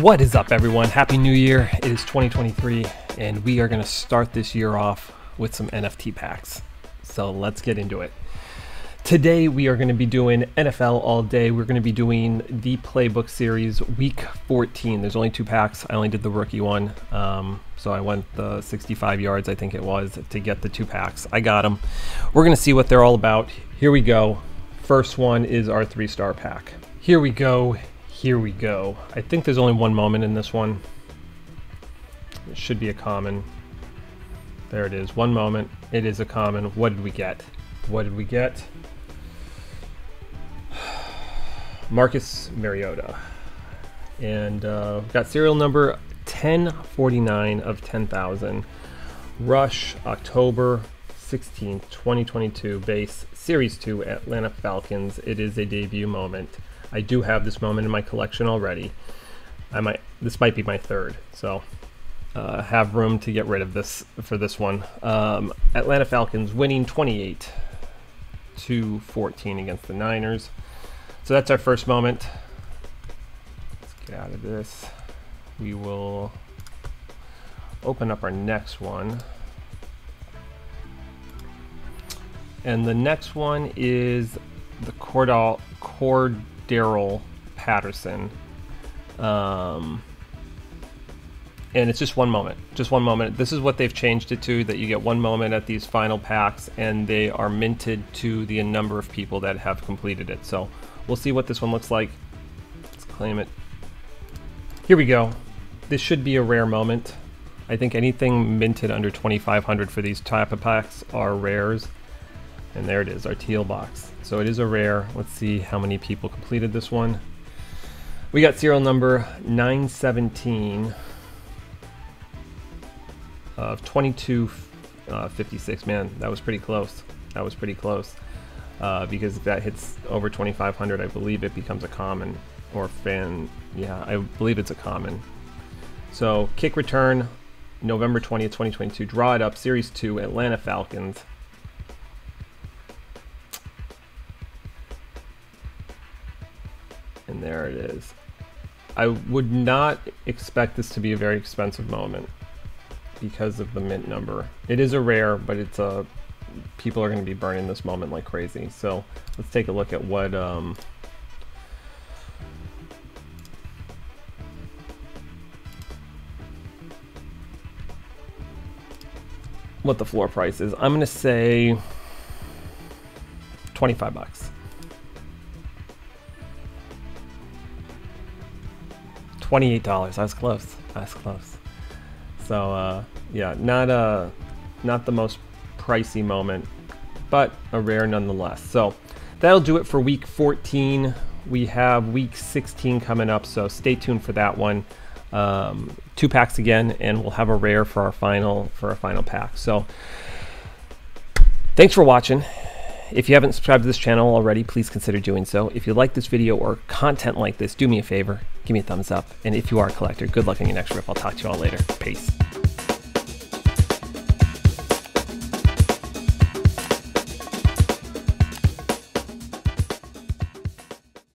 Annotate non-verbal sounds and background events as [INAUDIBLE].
What is up, everyone? Happy New Year. It is 2023, and we are going to start this year off with some NFT packs. So let's get into it. Today, we are going to be doing NFL all day. We're going to be doing the Playbook Series Week 14. There's only two packs. I only did the rookie one. Um, so I went the 65 yards, I think it was, to get the two packs. I got them. We're going to see what they're all about. Here we go. First one is our three star pack. Here we go. Here we go. I think there's only one moment in this one. It should be a common. There it is. One moment. It is a common. What did we get? What did we get? [SIGHS] Marcus Mariota. And uh, got serial number 1049 of 10,000. Rush, October 16th, 2022, base, Series 2, Atlanta Falcons. It is a debut moment. I do have this moment in my collection already. I might this might be my third, so uh, have room to get rid of this for this one. Um, Atlanta Falcons winning 28 to 14 against the Niners. So that's our first moment. Let's get out of this. We will open up our next one. And the next one is the Cordal Cord Daryl Patterson. Um, and it's just one moment, just one moment. This is what they've changed it to that you get one moment at these final packs, and they are minted to the number of people that have completed it. So we'll see what this one looks like. Let's claim it. Here we go. This should be a rare moment. I think anything minted under 2,500 for these type of packs are rares. And there it is, our teal box. So it is a rare. Let's see how many people completed this one. We got serial number 917 of 2256. Uh, Man, that was pretty close. That was pretty close. Uh, because if that hits over 2500, I believe it becomes a common. Or fan, yeah, I believe it's a common. So kick return, November 20th, 2022. Draw it up, Series 2, Atlanta Falcons. And there it is. I would not expect this to be a very expensive moment because of the mint number. It is a rare, but it's a people are going to be burning this moment like crazy. So let's take a look at what um, what the floor price is. I'm going to say 25 bucks. Twenty-eight dollars. I was close. Was close. So uh, yeah, not a not the most pricey moment, but a rare nonetheless. So that'll do it for week 14. We have week 16 coming up, so stay tuned for that one. Um, two packs again, and we'll have a rare for our final for our final pack. So thanks for watching. If you haven't subscribed to this channel already, please consider doing so. If you like this video or content like this, do me a favor, give me a thumbs up. And if you are a collector, good luck on your next rip. I'll talk to you all later. Peace.